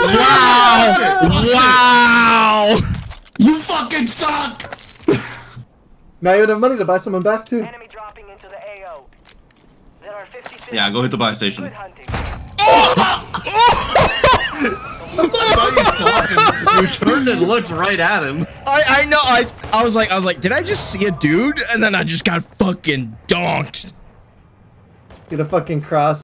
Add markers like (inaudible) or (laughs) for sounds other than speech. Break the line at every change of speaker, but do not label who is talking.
Wow! Wow!
You fucking suck!
Now you have money to buy someone back too.
Enemy dropping into the AO. There are 50
Yeah, go hit the buy station.
Oh! (laughs)
You turned and looked right at him.
I I know. I I was like I was like, did I just see a dude? And then I just got fucking donked.
Get a fucking cross